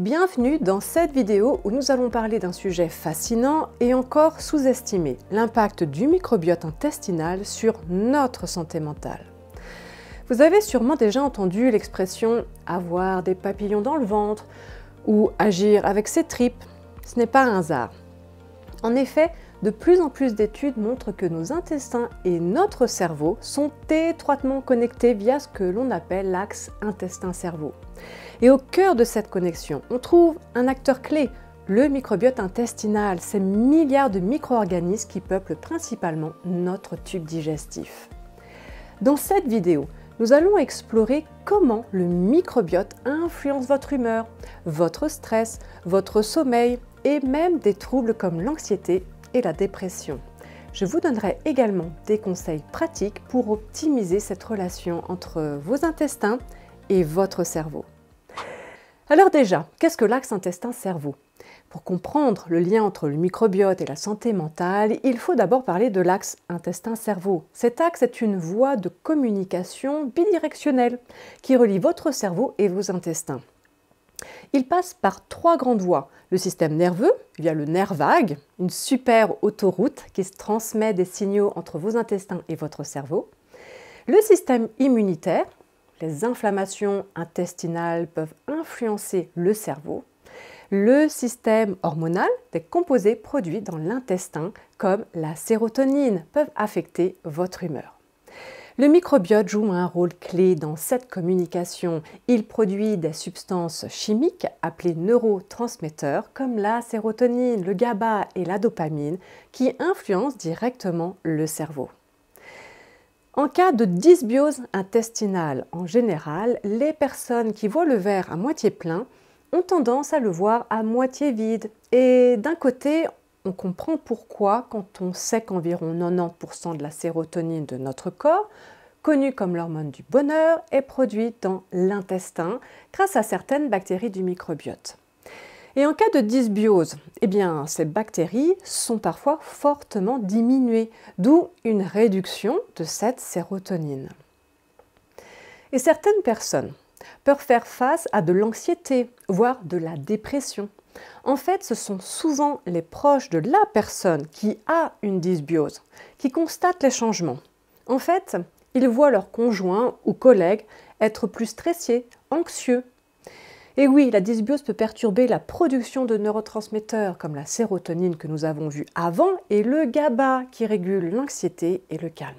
Bienvenue dans cette vidéo où nous allons parler d'un sujet fascinant et encore sous-estimé, l'impact du microbiote intestinal sur notre santé mentale. Vous avez sûrement déjà entendu l'expression avoir des papillons dans le ventre ou agir avec ses tripes. Ce n'est pas un hasard. En effet, de plus en plus d'études montrent que nos intestins et notre cerveau sont étroitement connectés via ce que l'on appelle l'axe intestin-cerveau. Et au cœur de cette connexion, on trouve un acteur clé, le microbiote intestinal, ces milliards de micro-organismes qui peuplent principalement notre tube digestif. Dans cette vidéo, nous allons explorer comment le microbiote influence votre humeur, votre stress, votre sommeil et même des troubles comme l'anxiété la dépression. Je vous donnerai également des conseils pratiques pour optimiser cette relation entre vos intestins et votre cerveau. Alors déjà, qu'est-ce que l'axe intestin-cerveau? Pour comprendre le lien entre le microbiote et la santé mentale, il faut d'abord parler de l'axe intestin-cerveau. Cet axe est une voie de communication bidirectionnelle qui relie votre cerveau et vos intestins. Il passe par trois grandes voies. Le système nerveux, via le nerf vague, une super autoroute qui transmet des signaux entre vos intestins et votre cerveau. Le système immunitaire, les inflammations intestinales peuvent influencer le cerveau. Le système hormonal, des composés produits dans l'intestin comme la sérotonine, peuvent affecter votre humeur. Le microbiote joue un rôle clé dans cette communication. Il produit des substances chimiques appelées neurotransmetteurs comme la sérotonine, le GABA et la dopamine qui influencent directement le cerveau. En cas de dysbiose intestinale, en général, les personnes qui voient le verre à moitié plein ont tendance à le voir à moitié vide. Et d'un côté, on comprend pourquoi quand on sait qu'environ 90% de la sérotonine de notre corps, connue comme l'hormone du bonheur, est produite dans l'intestin grâce à certaines bactéries du microbiote. Et en cas de dysbiose, eh bien, ces bactéries sont parfois fortement diminuées, d'où une réduction de cette sérotonine. Et certaines personnes peuvent faire face à de l'anxiété, voire de la dépression. En fait, ce sont souvent les proches de la personne qui a une dysbiose qui constatent les changements. En fait, ils voient leur conjoint ou collègue être plus stressé, anxieux, et oui, la dysbiose peut perturber la production de neurotransmetteurs comme la sérotonine que nous avons vu avant et le GABA qui régule l'anxiété et le calme.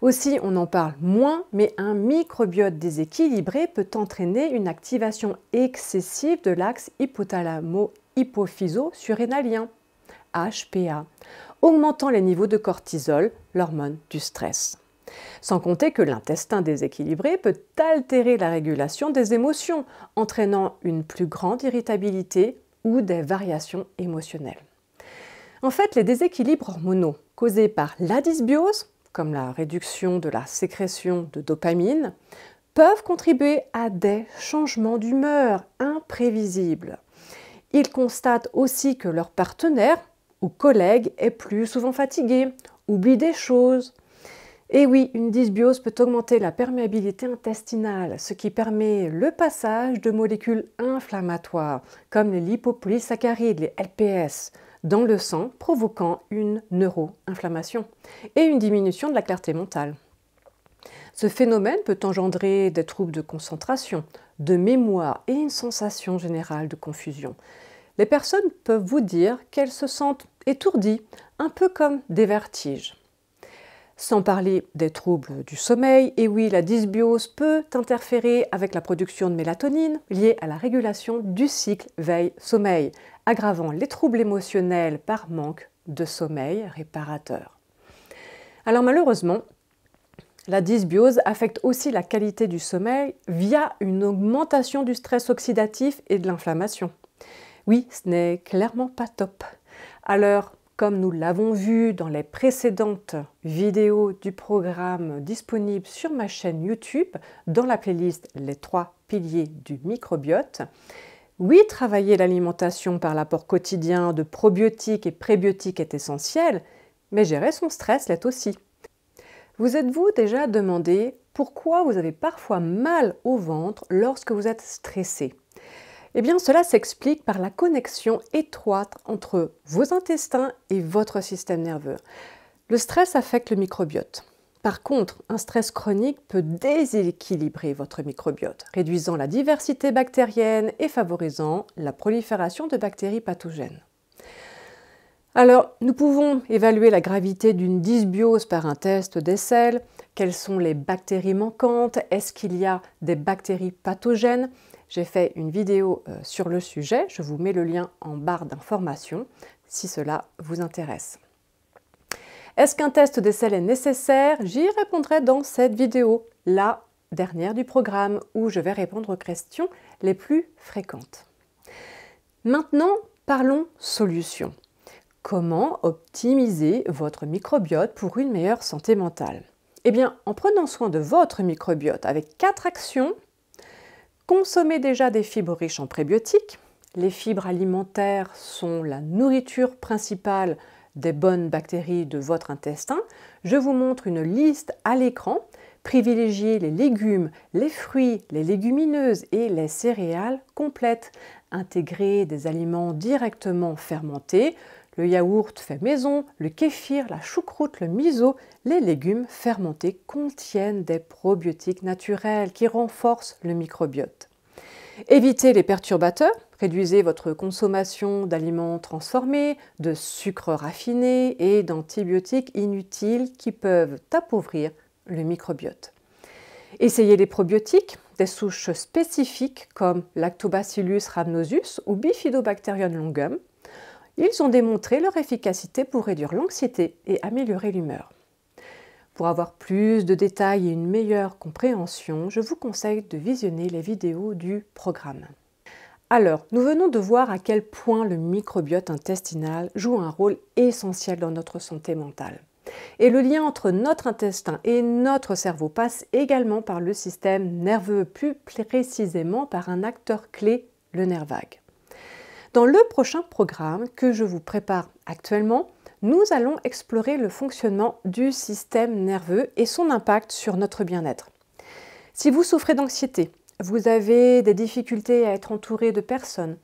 Aussi, on en parle moins, mais un microbiote déséquilibré peut entraîner une activation excessive de l'axe hypothalamo-hypophyso-surrénalien, HPA, augmentant les niveaux de cortisol, l'hormone du stress. Sans compter que l'intestin déséquilibré peut altérer la régulation des émotions, entraînant une plus grande irritabilité ou des variations émotionnelles. En fait, les déséquilibres hormonaux causés par la dysbiose, comme la réduction de la sécrétion de dopamine, peuvent contribuer à des changements d'humeur imprévisibles. Ils constatent aussi que leur partenaire ou collègue est plus souvent fatigué, oublie des choses, et oui, une dysbiose peut augmenter la perméabilité intestinale, ce qui permet le passage de molécules inflammatoires comme les lipopolysaccharides, les LPS, dans le sang, provoquant une neuroinflammation et une diminution de la clarté mentale. Ce phénomène peut engendrer des troubles de concentration, de mémoire et une sensation générale de confusion. Les personnes peuvent vous dire qu'elles se sentent étourdies, un peu comme des vertiges sans parler des troubles du sommeil. Et oui, la dysbiose peut interférer avec la production de mélatonine liée à la régulation du cycle veille-sommeil, aggravant les troubles émotionnels par manque de sommeil réparateur. Alors malheureusement, la dysbiose affecte aussi la qualité du sommeil via une augmentation du stress oxydatif et de l'inflammation. Oui, ce n'est clairement pas top. Alors, comme nous l'avons vu dans les précédentes vidéos du programme disponible sur ma chaîne YouTube dans la playlist Les trois piliers du microbiote, oui, travailler l'alimentation par l'apport quotidien de probiotiques et prébiotiques est essentiel, mais gérer son stress l'est aussi. Vous êtes-vous déjà demandé pourquoi vous avez parfois mal au ventre lorsque vous êtes stressé? Eh bien, cela s'explique par la connexion étroite entre vos intestins et votre système nerveux. Le stress affecte le microbiote. Par contre, un stress chronique peut déséquilibrer votre microbiote, réduisant la diversité bactérienne et favorisant la prolifération de bactéries pathogènes. Alors, nous pouvons évaluer la gravité d'une dysbiose par un test d'aisselle. Quelles sont les bactéries manquantes Est-ce qu'il y a des bactéries pathogènes J'ai fait une vidéo euh, sur le sujet. Je vous mets le lien en barre d'information si cela vous intéresse. Est-ce qu'un test d'aisselle est nécessaire? J'y répondrai dans cette vidéo, la dernière du programme, où je vais répondre aux questions les plus fréquentes. Maintenant, parlons solutions. Comment optimiser votre microbiote pour une meilleure santé mentale? Eh bien, en prenant soin de votre microbiote avec quatre actions, consommez déjà des fibres riches en prébiotiques. Les fibres alimentaires sont la nourriture principale des bonnes bactéries de votre intestin, je vous montre une liste à l'écran. Privilégiez les légumes, les fruits, les légumineuses et les céréales complètes. Intégrez des aliments directement fermentés, le yaourt fait maison, le kéfir, la choucroute, le miso, les légumes fermentés contiennent des probiotiques naturels qui renforcent le microbiote. Évitez les perturbateurs, réduisez votre consommation d'aliments transformés, de sucres raffinés et d'antibiotiques inutiles qui peuvent appauvrir le microbiote. Essayez les probiotiques, des souches spécifiques comme Lactobacillus rhamnosus ou Bifidobacterium longum. Ils ont démontré leur efficacité pour réduire l'anxiété et améliorer l'humeur. Pour avoir plus de détails et une meilleure compréhension, je vous conseille de visionner les vidéos du programme. Alors, nous venons de voir à quel point le microbiote intestinal joue un rôle essentiel dans notre santé mentale. Et le lien entre notre intestin et notre cerveau passe également par le système nerveux, plus précisément par un acteur clé, le nerf vague. Dans le prochain programme que je vous prépare actuellement, nous allons explorer le fonctionnement du système nerveux et son impact sur notre bien-être. Si vous souffrez d'anxiété, vous avez des difficultés à être entouré de personnes,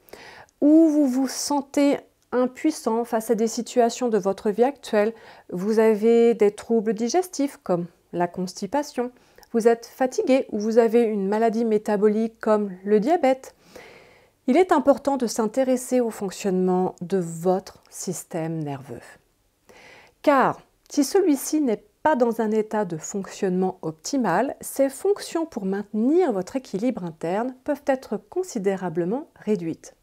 ou vous vous sentez impuissant face à des situations de votre vie actuelle, vous avez des troubles digestifs comme la constipation, vous êtes fatigué ou vous avez une maladie métabolique comme le diabète, il est important de s'intéresser au fonctionnement de votre système nerveux. Car si celui-ci n'est pas dans un état de fonctionnement optimal, ses fonctions pour maintenir votre équilibre interne peuvent être considérablement réduites.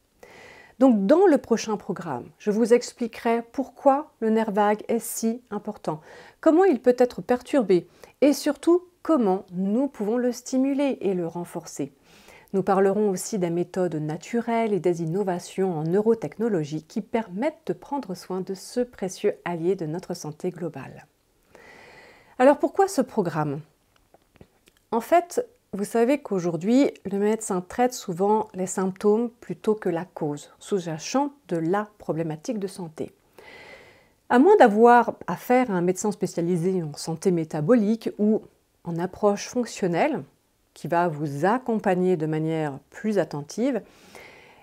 Donc dans le prochain programme, je vous expliquerai pourquoi le nerf vague est si important, comment il peut être perturbé et surtout comment nous pouvons le stimuler et le renforcer. Nous parlerons aussi des méthodes naturelles et des innovations en neurotechnologie qui permettent de prendre soin de ce précieux allié de notre santé globale. Alors pourquoi ce programme? En fait, vous savez qu'aujourd'hui, le médecin traite souvent les symptômes plutôt que la cause, sous-jacente de la problématique de santé. À moins d'avoir affaire à un médecin spécialisé en santé métabolique ou en approche fonctionnelle, qui va vous accompagner de manière plus attentive.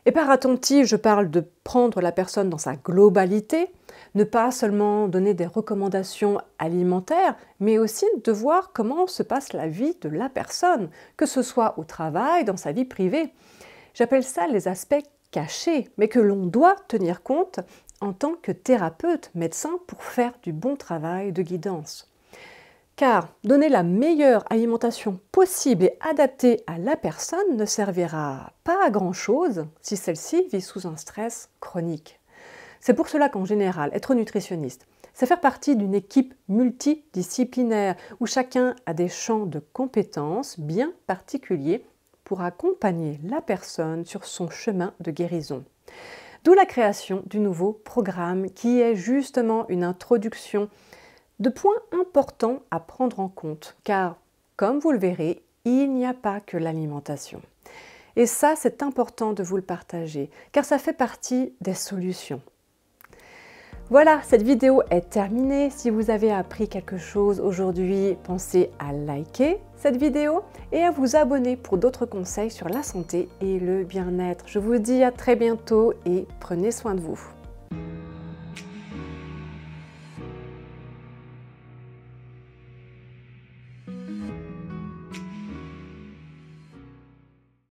Et par attentive, je parle de prendre la personne dans sa globalité, ne pas seulement donner des recommandations alimentaires, mais aussi de voir comment se passe la vie de la personne, que ce soit au travail, dans sa vie privée. J'appelle ça les aspects cachés, mais que l'on doit tenir compte en tant que thérapeute, médecin, pour faire du bon travail de guidance. Car donner la meilleure alimentation possible et adaptée à la personne ne servira pas à grand-chose si celle-ci vit sous un stress chronique. C'est pour cela qu'en général, être nutritionniste, c'est faire partie d'une équipe multidisciplinaire où chacun a des champs de compétences bien particuliers pour accompagner la personne sur son chemin de guérison. D'où la création du nouveau programme qui est justement une introduction de points importants à prendre en compte, car, comme vous le verrez, il n'y a pas que l'alimentation. Et ça, c'est important de vous le partager, car ça fait partie des solutions. Voilà, cette vidéo est terminée. Si vous avez appris quelque chose aujourd'hui, pensez à liker cette vidéo et à vous abonner pour d'autres conseils sur la santé et le bien-être. Je vous dis à très bientôt et prenez soin de vous.